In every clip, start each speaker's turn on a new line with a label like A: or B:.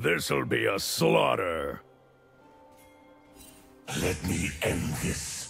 A: This'll be a slaughter.
B: Let me end this.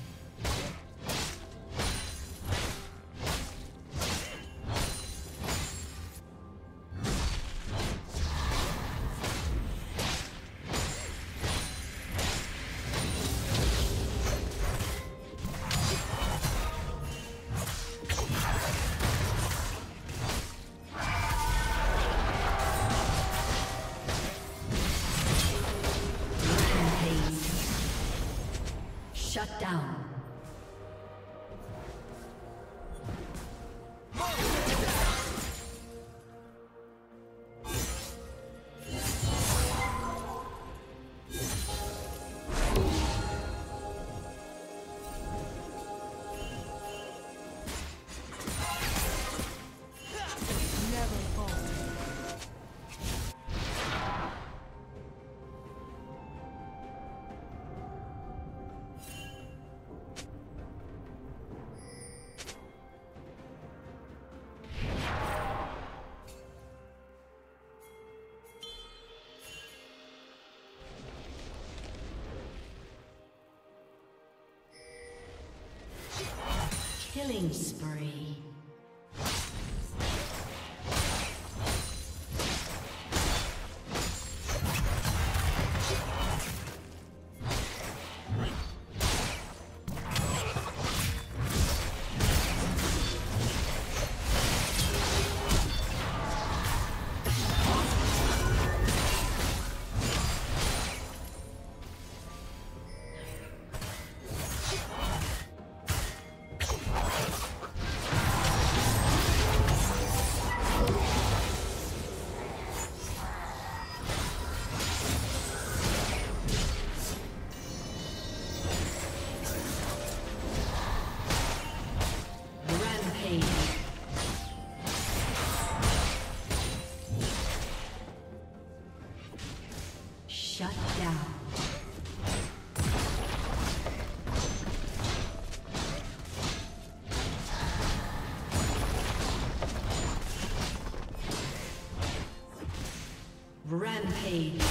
B: Killing spree. Rampage.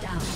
B: down.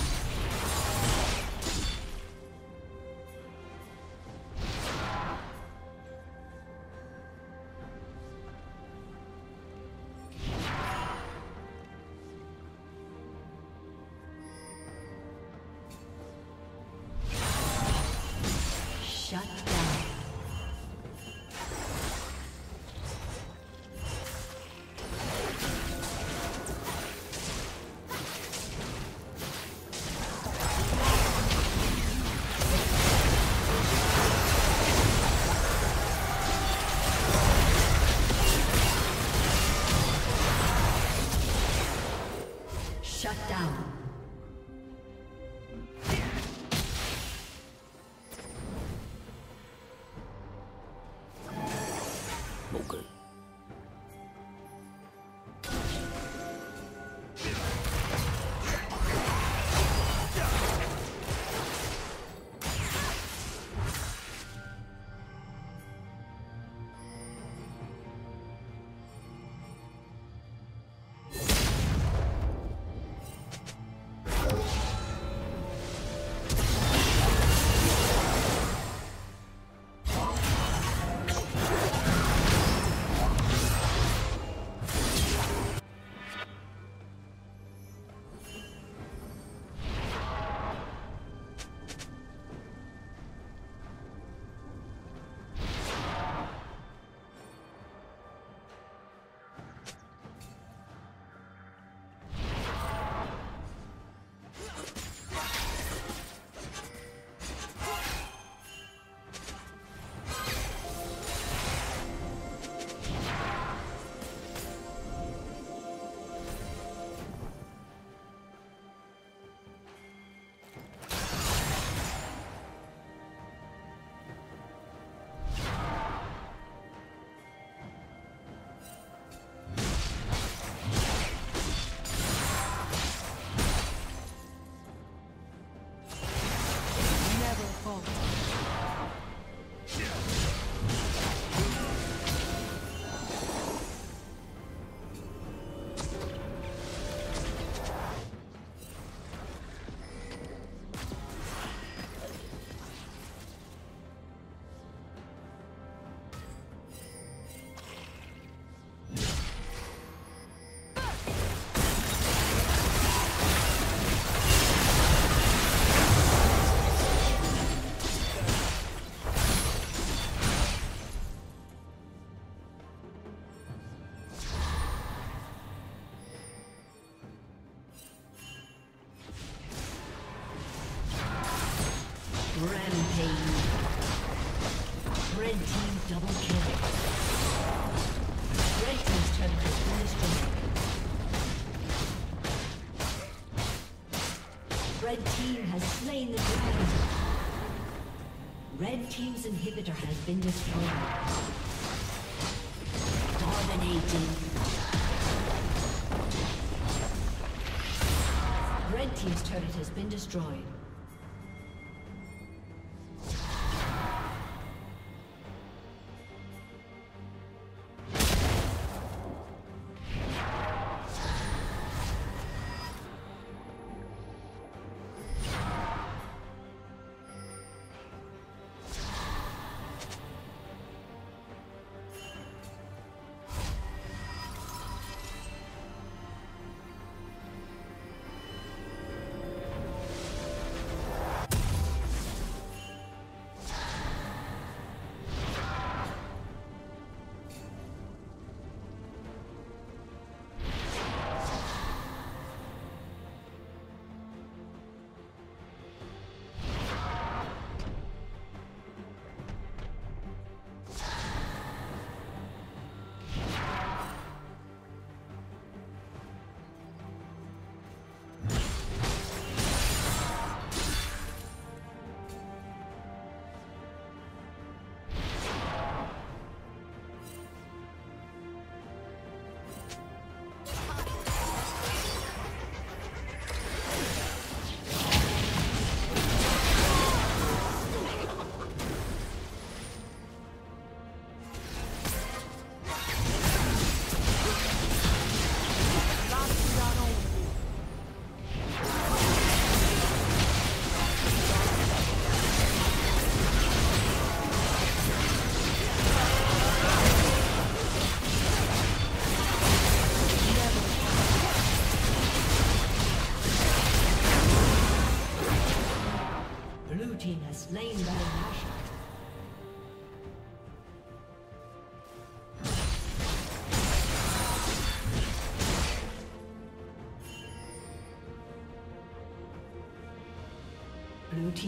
B: Red team's. Red team has slain the dragon. Red team's inhibitor has been destroyed. Dominating. Red team's turret has been destroyed.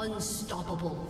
B: Unstoppable.